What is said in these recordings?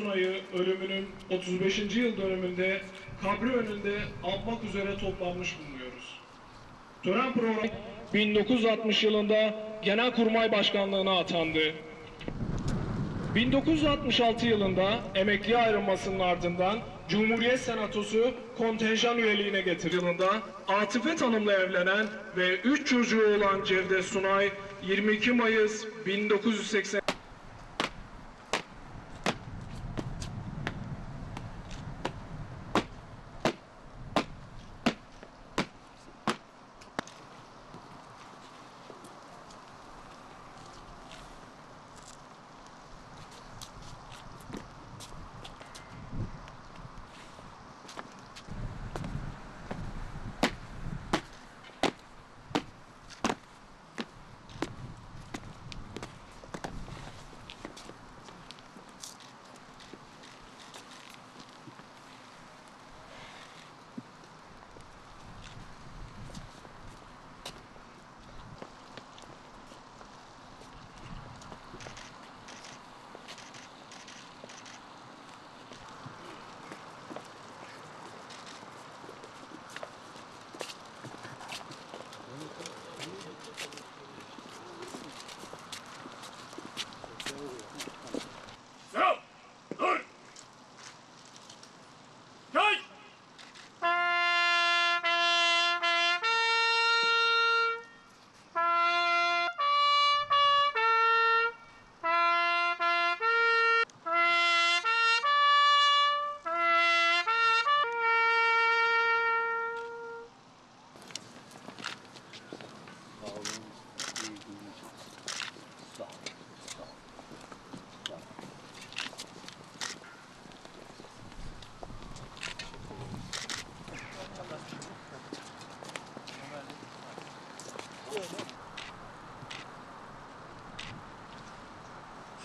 Sunay'ı ölümünün 35. yıl dönümünde kabri önünde anmak üzere toplanmış bulunuyoruz. Tören programı 1960 yılında Genelkurmay Başkanlığı'na atandı. 1966 yılında emekliye ayrılmasının ardından Cumhuriyet Senatosu kontenjan üyeliğine getir yılında Hanım'la evlenen ve 3 çocuğu olan Cevdet Sunay 22 Mayıs 1980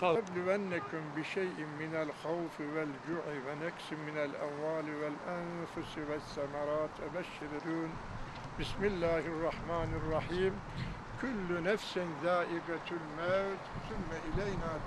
لنبلونكم بشيء من الخوف والجوع ونكس من الأموال والأنفس والثمرات وبشرون بسم الله الرحمن الرحيم. كل نفس ذائقة الموت ثم إلينا